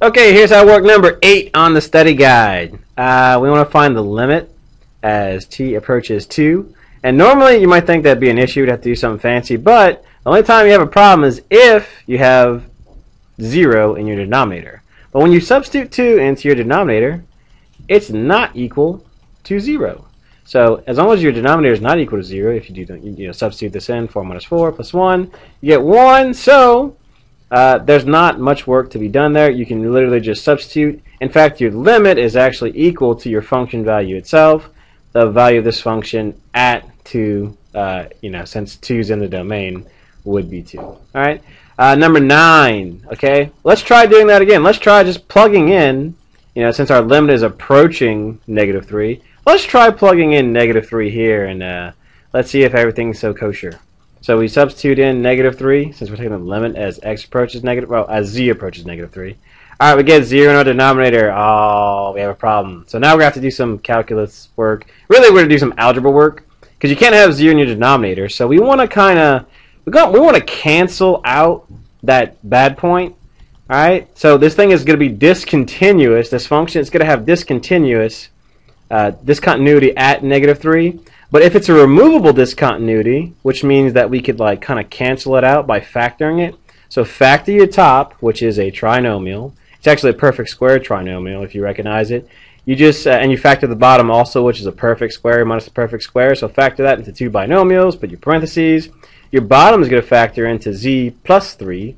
Okay, here's our work number 8 on the study guide. Uh, we want to find the limit as t approaches 2. And normally you might think that'd be an issue, you'd have to do something fancy, but the only time you have a problem is if you have 0 in your denominator. But when you substitute 2 into your denominator, it's not equal to 0. So as long as your denominator is not equal to 0, if you do you know, substitute this in, 4 minus 4 plus 1, you get 1. So uh, there's not much work to be done there. You can literally just substitute. In fact, your limit is actually equal to your function value itself. The value of this function at 2, uh, you know, since 2 is in the domain, would be 2. All right. Uh, number 9, okay? Let's try doing that again. Let's try just plugging in, you know, since our limit is approaching negative 3, let's try plugging in negative 3 here, and uh, let's see if everything's so kosher. So we substitute in negative 3, since we're taking the limit as x approaches negative, well, as z approaches negative 3. Alright, we get 0 in our denominator. Oh, we have a problem. So now we're going to have to do some calculus work. Really, we're going to do some algebra work, because you can't have 0 in your denominator. So we want to kind of, we, want to cancel out that bad point. Alright, so this thing is going to be discontinuous. This function is going to have discontinuous, uh, discontinuity at negative 3. But if it's a removable discontinuity, which means that we could like kind of cancel it out by factoring it. So factor your top, which is a trinomial. It's actually a perfect square trinomial if you recognize it. You just uh, and you factor the bottom also, which is a perfect square minus a perfect square. So factor that into two binomials. Put your parentheses. Your bottom is going to factor into z plus three,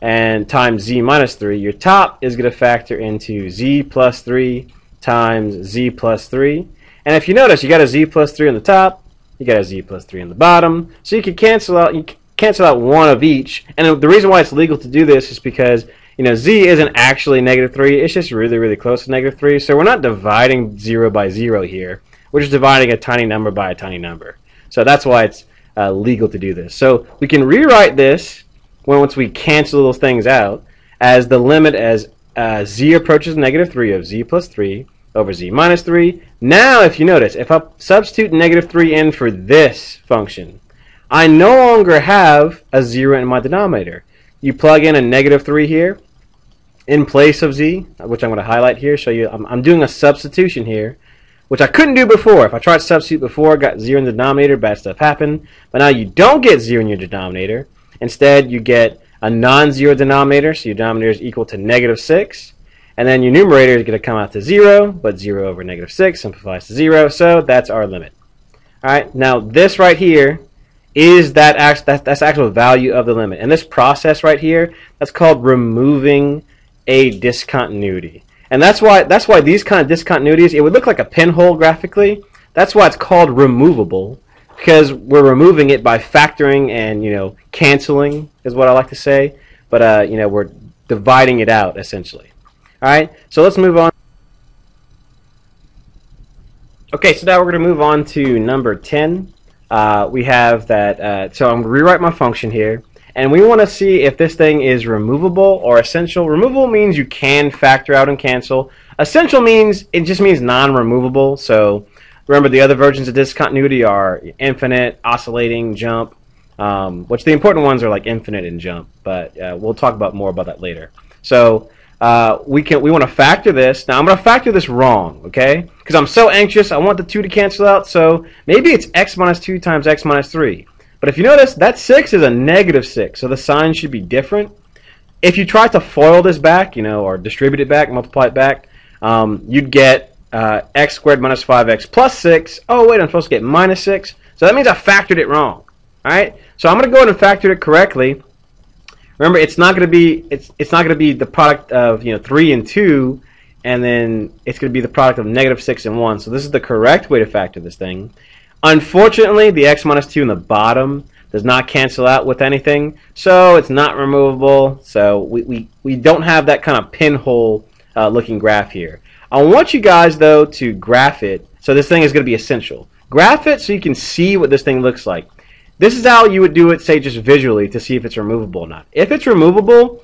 and times z minus three. Your top is going to factor into z plus three times z plus three. And if you notice, you got a z plus 3 on the top, you got a z plus 3 on the bottom. So you can cancel out you cancel out one of each. And the reason why it's legal to do this is because you know z isn't actually negative 3. It's just really, really close to negative 3. So we're not dividing 0 by 0 here. We're just dividing a tiny number by a tiny number. So that's why it's uh, legal to do this. So we can rewrite this once we cancel those things out as the limit as uh, z approaches negative 3 of z plus 3 over z minus 3. Now, if you notice, if I substitute negative 3 in for this function, I no longer have a 0 in my denominator. You plug in a negative 3 here in place of z, which I'm going to highlight here, show you I'm, I'm doing a substitution here, which I couldn't do before. If I tried to substitute before, got 0 in the denominator, bad stuff happened. But now you don't get 0 in your denominator. Instead, you get a non-zero denominator, so your denominator is equal to negative 6. And then your numerator is going to come out to 0, but 0 over negative 6 simplifies to 0, so that's our limit. All right, now this right here is that, act, that that's actual value of the limit. And this process right here, that's called removing a discontinuity. And that's why that's why these kind of discontinuities, it would look like a pinhole graphically. That's why it's called removable because we're removing it by factoring and you know canceling is what I like to say. But uh, you know we're dividing it out essentially. All right, so let's move on. Okay, so now we're going to move on to number 10. Uh, we have that, uh, so I'm going to rewrite my function here, and we want to see if this thing is removable or essential. Removable means you can factor out and cancel. Essential means, it just means non-removable, so remember the other versions of discontinuity are infinite, oscillating, jump, um, which the important ones are like infinite and jump, but uh, we'll talk about more about that later. So uh, we can we want to factor this. Now I'm going to factor this wrong, okay? Because I'm so anxious. I want the 2 to cancel out. So maybe it's x minus 2 times x minus 3. But if you notice, that 6 is a negative 6. So the sign should be different. If you try to FOIL this back, you know, or distribute it back, multiply it back, um, you'd get uh, x squared minus 5x plus 6. Oh, wait, I'm supposed to get minus 6. So that means I factored it wrong. All right? So I'm going to go ahead and factor it correctly. Remember, it's not going to be it's it's not going to be the product of you know three and two, and then it's going to be the product of negative six and one. So this is the correct way to factor this thing. Unfortunately, the x minus two in the bottom does not cancel out with anything, so it's not removable. So we we, we don't have that kind of pinhole uh, looking graph here. I want you guys though to graph it. So this thing is going to be essential. Graph it so you can see what this thing looks like. This is how you would do it, say, just visually to see if it's removable or not. If it's removable,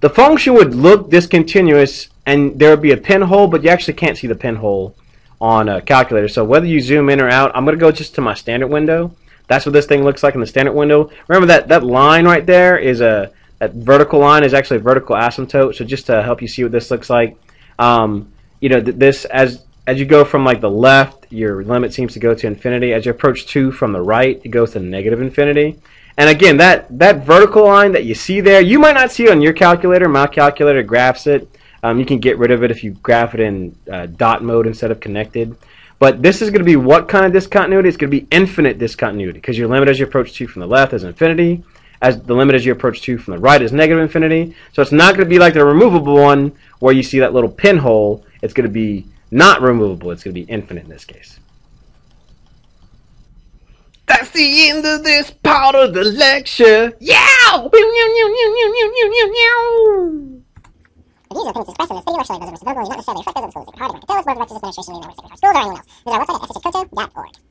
the function would look discontinuous and there would be a pinhole, but you actually can't see the pinhole on a calculator. So whether you zoom in or out, I'm going to go just to my standard window. That's what this thing looks like in the standard window. Remember that, that line right there is a That vertical line is actually a vertical asymptote. So just to help you see what this looks like, um, you know, this as as you go from like the left, your limit seems to go to infinity. As you approach two from the right, it goes to negative infinity. And again, that that vertical line that you see there, you might not see it on your calculator. My calculator graphs it. Um, you can get rid of it if you graph it in uh, dot mode instead of connected. But this is going to be what kind of discontinuity? It's going to be infinite discontinuity because your limit as you approach 2 from the left is infinity. As the limit as you approach 2 from the right is negative infinity. So it's not going to be like the removable one where you see that little pinhole. It's going to be not removable. It's going to be infinite in this case. That's the end of this part of the lecture. Yeah! The views and opinions expressed in this video are solely those of Mr. Venable and do not necessarily reflect those of the schools of Harvard, Rockefeller, Board of Directors, Administration, University of Schools, or anyone else. Visit our website at sscoto.org.